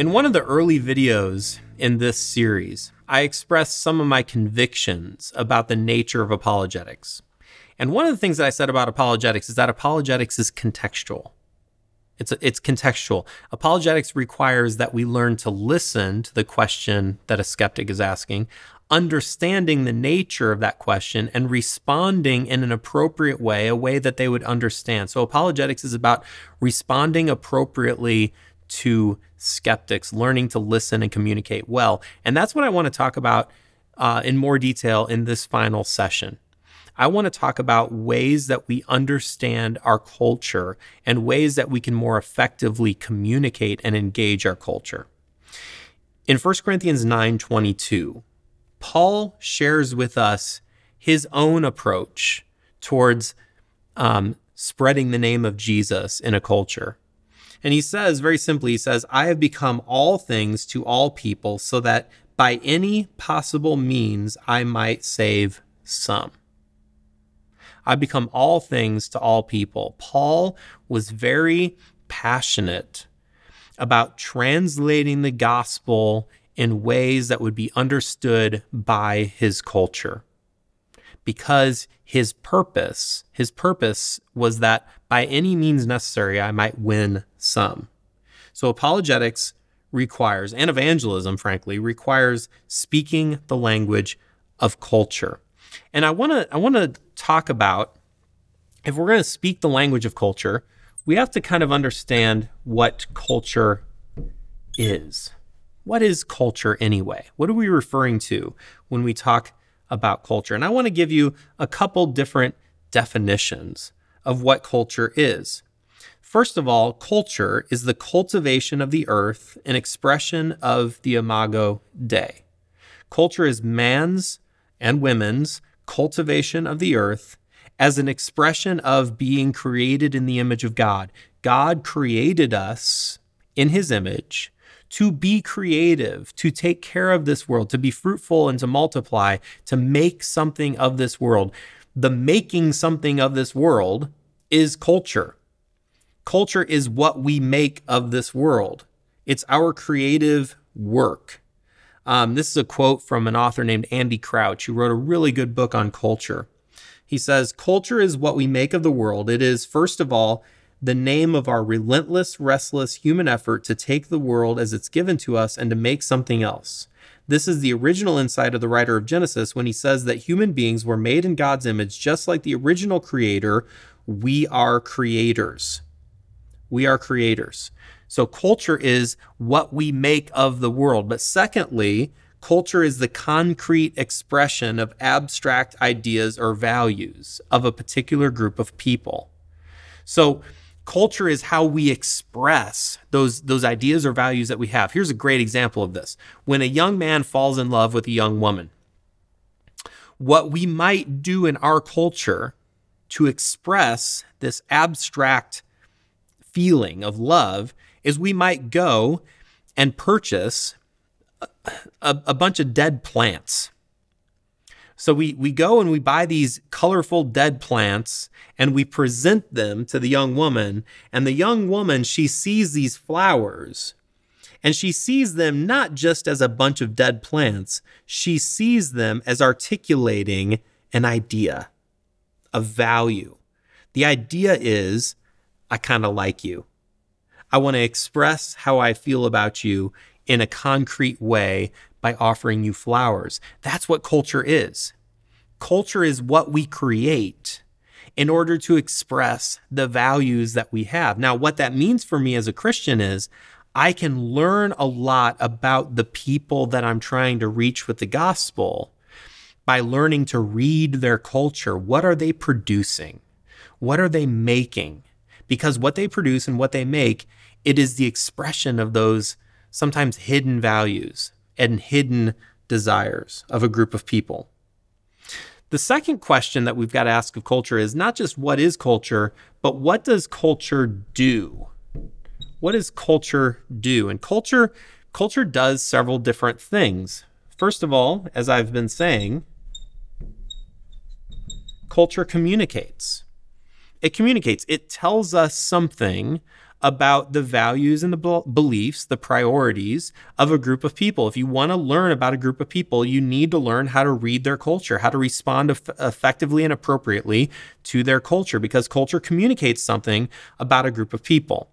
In one of the early videos in this series, I expressed some of my convictions about the nature of apologetics. And one of the things that I said about apologetics is that apologetics is contextual. It's, it's contextual. Apologetics requires that we learn to listen to the question that a skeptic is asking, understanding the nature of that question, and responding in an appropriate way, a way that they would understand. So, apologetics is about responding appropriately to skeptics, learning to listen and communicate well. And that's what I want to talk about uh, in more detail in this final session. I want to talk about ways that we understand our culture and ways that we can more effectively communicate and engage our culture. In 1 Corinthians 9:22, Paul shares with us his own approach towards um, spreading the name of Jesus in a culture. And he says very simply, he says, I have become all things to all people so that by any possible means I might save some. I become all things to all people. Paul was very passionate about translating the gospel in ways that would be understood by his culture. Because his purpose, his purpose was that by any means necessary, I might win some. So apologetics requires, and evangelism, frankly, requires speaking the language of culture. And I want to I want to talk about if we're going to speak the language of culture, we have to kind of understand what culture is. What is culture anyway? What are we referring to when we talk about culture? And I want to give you a couple different definitions of what culture is. First of all, culture is the cultivation of the earth, an expression of the imago Dei. Culture is man's and women's cultivation of the earth as an expression of being created in the image of God. God created us in his image to be creative, to take care of this world, to be fruitful and to multiply, to make something of this world. The making something of this world is culture. Culture is what we make of this world. It's our creative work. Um, this is a quote from an author named Andy Crouch, who wrote a really good book on culture. He says, Culture is what we make of the world. It is, first of all, the name of our relentless, restless human effort to take the world as it's given to us and to make something else. This is the original insight of the writer of Genesis when he says that human beings were made in God's image, just like the original creator. We are creators. We are creators. So culture is what we make of the world. But secondly, culture is the concrete expression of abstract ideas or values of a particular group of people. So culture is how we express those those ideas or values that we have. Here's a great example of this. When a young man falls in love with a young woman, what we might do in our culture to express this abstract feeling of love is we might go and purchase a, a, bunch of dead plants. So we, we go and we buy these colorful dead plants and we present them to the young woman. And the young woman, she sees these flowers and she sees them not just as a bunch of dead plants, she sees them as articulating an idea, a value. The idea is, I kind of like you. I want to express how I feel about you in a concrete way by offering you flowers. That's what culture is. Culture is what we create in order to express the values that we have. Now, what that means for me as a Christian is I can learn a lot about the people that I'm trying to reach with the gospel by learning to read their culture. What are they producing? What are they making? Because what they produce and what they make it is the expression of those sometimes hidden values and hidden desires of a group of people. The second question that we've got to ask of culture is not just what is culture, but what does culture do? What does culture do? And culture culture does several different things. First of all, as I've been saying, culture communicates. It communicates. It tells us something about the values and the beliefs, the priorities of a group of people. If you want to learn about a group of people, you need to learn how to read their culture, how to respond eff- effectively and appropriately to their culture, because culture communicates something about a group of people.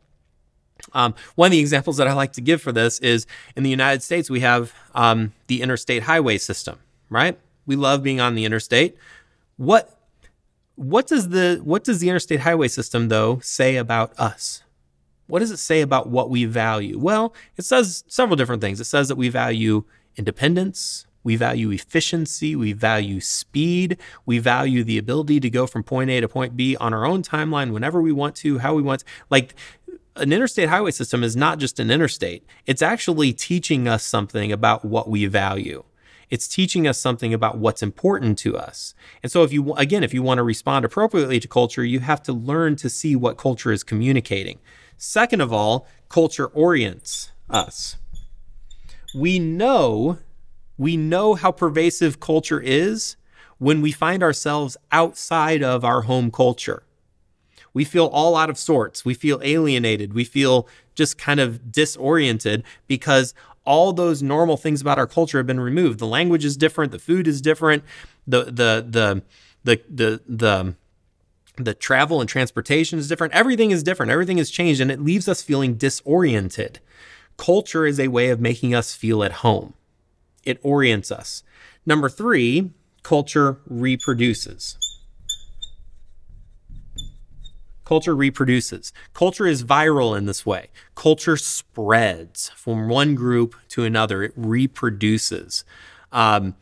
Um, one of the examples that I like to give for this is in the United States, we have um, the interstate highway system, right? We love being on the interstate. What what does the what does the interstate highway system though say about us? What does it say about what we value? Well, it says several different things. It says that we value independence, we value efficiency, we value speed, we value the ability to go from point A to point B on our own timeline whenever we want to, how we want. To. Like an interstate highway system is not just an interstate. It's actually teaching us something about what we value it's teaching us something about what's important to us. And so if you again, if you want to respond appropriately to culture, you have to learn to see what culture is communicating. Second of all, culture orients us. We know we know how pervasive culture is when we find ourselves outside of our home culture. We feel all out of sorts. We feel alienated. We feel just kind of disoriented because all those normal things about our culture have been removed. The language is different, the food is different, the the the the the the the travel and transportation is different. Everything is different. Everything has changed and it leaves us feeling disoriented. Culture is a way of making us feel at home. It orients us. Number 3, culture reproduces. Culture reproduces. Culture is viral in this way. Culture spreads from one group to another. It reproduces. Um,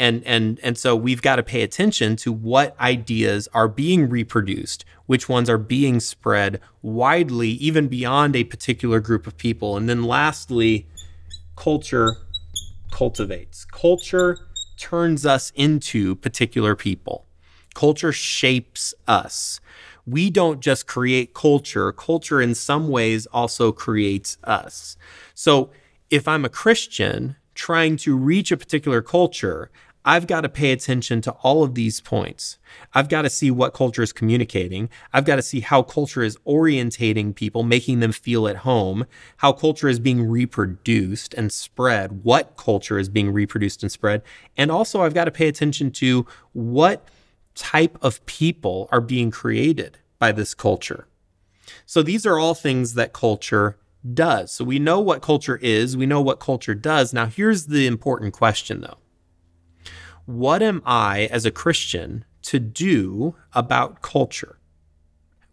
and and and so we've got to pay attention to what ideas are being reproduced which ones are being spread widely even beyond a particular group of people. And then lastly culture cultivates. Culture turns us into particular people. Culture shapes us. We don't just create culture, culture in some ways also creates us. So if I'm a Christian trying to reach a particular culture, I've got to pay attention to all of these points. I've got to see what culture is communicating. I've got to see how culture is orientating people, making them feel at home, how culture is being reproduced and spread, what culture is being reproduced and spread. And also, I've got to pay attention to what type of people are being created by this culture. So these are all things that culture does. So we know what culture is, we know what culture does. Now, here's the important question though What am I as a Christian to do about culture?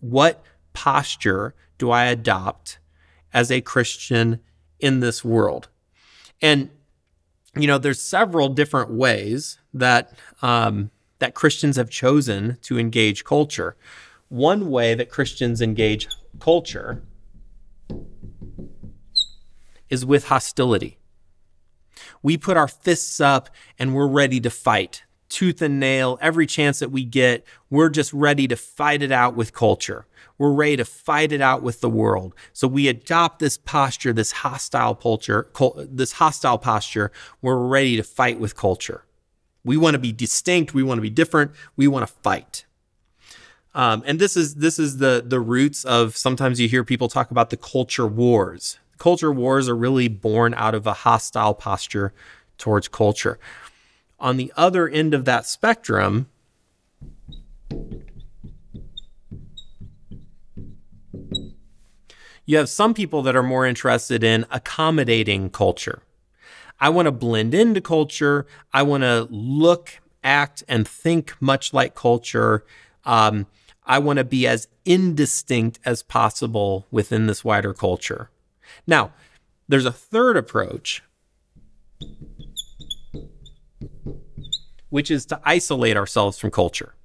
What posture do I adopt as a Christian in this world? And you know, there's several different ways that um, that Christians have chosen to engage culture. One way that Christians engage culture is with hostility. We put our fists up and we're ready to fight, tooth and nail, every chance that we get. We're just ready to fight it out with culture. We're ready to fight it out with the world. So we adopt this posture, this hostile culture, this hostile posture. We're ready to fight with culture. We want to be distinct. We want to be different. We want to fight. Um, and this is this is the the roots of sometimes you hear people talk about the culture wars. Culture wars are really born out of a hostile posture towards culture. On the other end of that spectrum, you have some people that are more interested in accommodating culture. I want to blend into culture. I want to look, act, and think much like culture. Um, I want to be as indistinct as possible within this wider culture. Now, there's a third approach, which is to isolate ourselves from culture,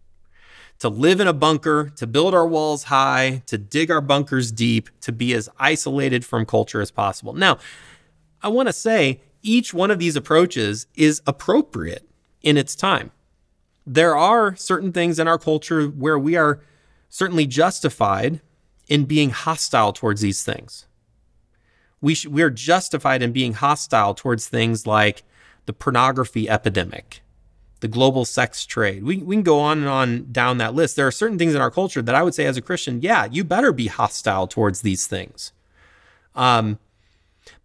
to live in a bunker, to build our walls high, to dig our bunkers deep, to be as isolated from culture as possible. Now, I want to say each one of these approaches is appropriate in its time. There are certain things in our culture where we are certainly justified in being hostile towards these things. We, sh- we are justified in being hostile towards things like the pornography epidemic, the global sex trade. We, we can go on and on down that list. There are certain things in our culture that I would say as a Christian, yeah, you better be hostile towards these things. Um,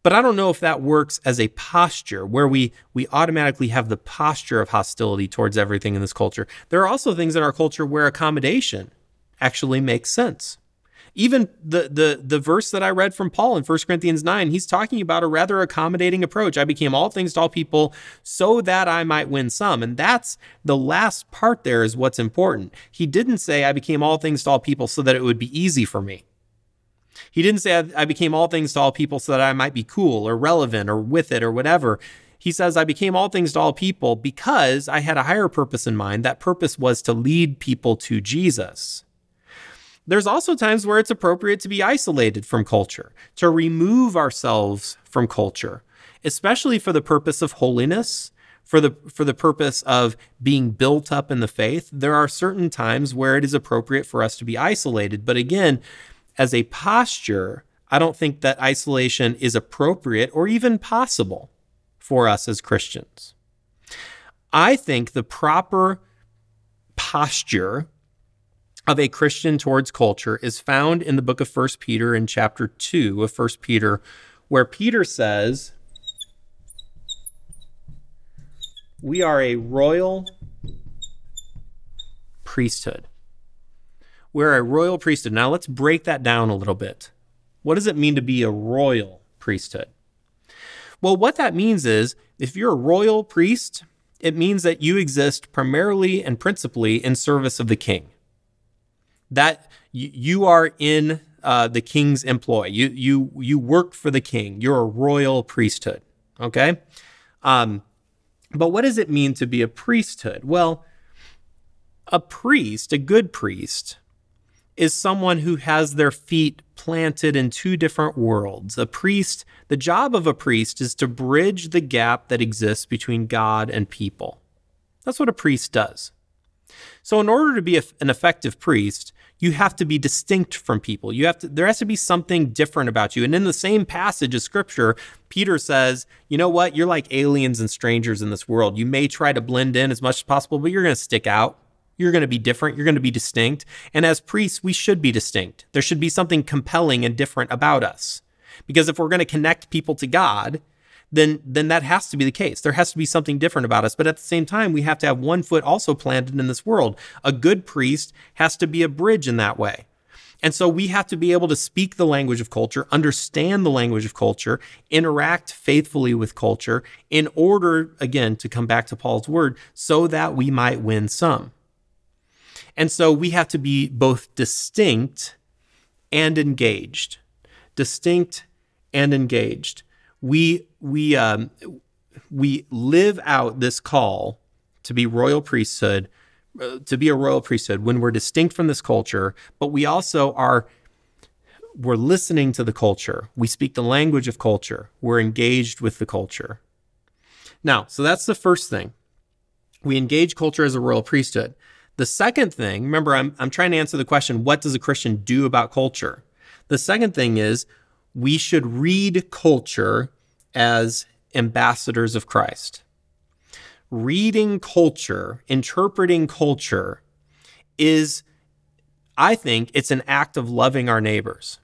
but I don't know if that works as a posture where we we automatically have the posture of hostility towards everything in this culture. There are also things in our culture where accommodation actually makes sense. Even the the the verse that I read from Paul in 1 Corinthians 9, he's talking about a rather accommodating approach. I became all things to all people so that I might win some. And that's the last part there is what's important. He didn't say I became all things to all people so that it would be easy for me. He didn't say I became all things to all people so that I might be cool or relevant or with it or whatever. He says, I became all things to all people because I had a higher purpose in mind. That purpose was to lead people to Jesus. There's also times where it's appropriate to be isolated from culture, to remove ourselves from culture, especially for the purpose of holiness, for the for the purpose of being built up in the faith. There are certain times where it is appropriate for us to be isolated, but again, as a posture, I don't think that isolation is appropriate or even possible for us as Christians. I think the proper posture of a Christian towards culture is found in the book of First Peter in chapter 2 of First Peter, where Peter says, We are a royal priesthood. We're a royal priesthood. Now let's break that down a little bit. What does it mean to be a royal priesthood? Well, what that means is if you're a royal priest, it means that you exist primarily and principally in service of the king that you you are in uh, the king's employ. You you you work for the king. You're a royal priesthood. Okay. Um, but what does it mean to be a priesthood? Well, a priest, a good priest, is someone who has their feet planted in two different worlds. A priest, the job of a priest is to bridge the gap that exists between God and people. That's what a priest does. So, in order to be a, an effective priest, you have to be distinct from people. You have to there has to be something different about you. And in the same passage of scripture, Peter says, "You know what? You're like aliens and strangers in this world. You may try to blend in as much as possible, but you're going to stick out. You're going to be different. You're going to be distinct. And as priests, we should be distinct. There should be something compelling and different about us. Because if we're going to connect people to God, then then that has to be the case. There has to be something different about us. But at the same time, we have to have one foot also planted in this world. A good priest has to be a bridge in that way. And so we have to be able to speak the language of culture, understand the language of culture, interact faithfully with culture in order, again, to come back to Paul's word, so that we might win some. And so we have to be both distinct and engaged. Distinct and engaged we we um, we live out this call to be royal priesthood, uh, to be a royal priesthood when we're distinct from this culture, but we also are we're listening to the culture. We speak the language of culture. We're engaged with the culture. Now, so that's the first thing. We engage culture as a royal priesthood. The second thing, remember, I'm, I'm trying to answer the question what does a Christian do about culture? The second thing is we should read culture as ambassadors of Christ. Reading culture, interpreting culture is, I think, it's an act of loving our neighbors.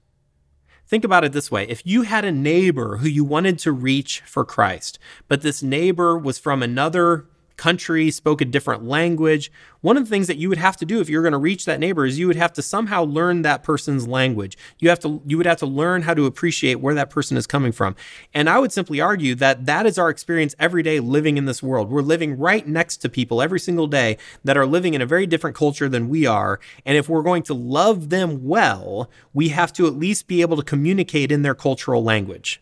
Think about it this way if you had a neighbor who you wanted to reach for Christ, but this neighbor was from another country, spoke a different language. One of the things that you would have to do if you're going to reach that neighbor is you would have to somehow learn that person's language. You have to you would have to learn how to appreciate where that person is coming from. And I would simply argue that that is our experience every day living in this world. We're living right next to people every single day that are living in a very different culture than we are. And if we're going to love them well, we have to at least be able to communicate in their cultural language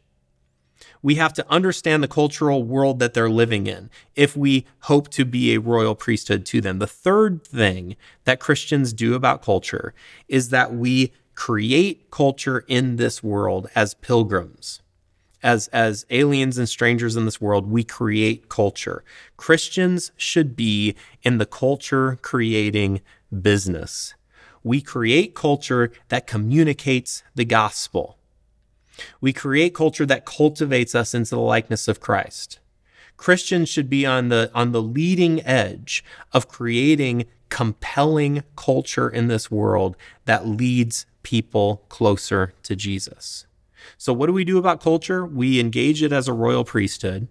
we have to understand the cultural world that they're living in if we hope to be a royal priesthood to them. The third thing that Christians do about culture is that we create culture in this world as pilgrims. As, as aliens and strangers in this world, we create culture. Christians should be in the culture creating business. We create culture that communicates the gospel. We create culture that cultivates us into the likeness of Christ. Christians should be on the on the leading edge of creating compelling culture in this world that leads people closer to Jesus. So what do we do about culture? We engage it as a royal priesthood.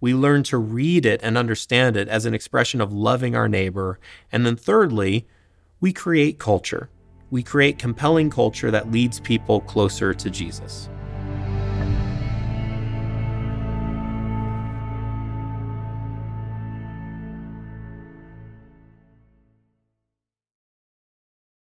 We learn to read it and understand it as an expression of loving our neighbor. And then thirdly, we create culture. We create compelling culture that leads people closer to Jesus.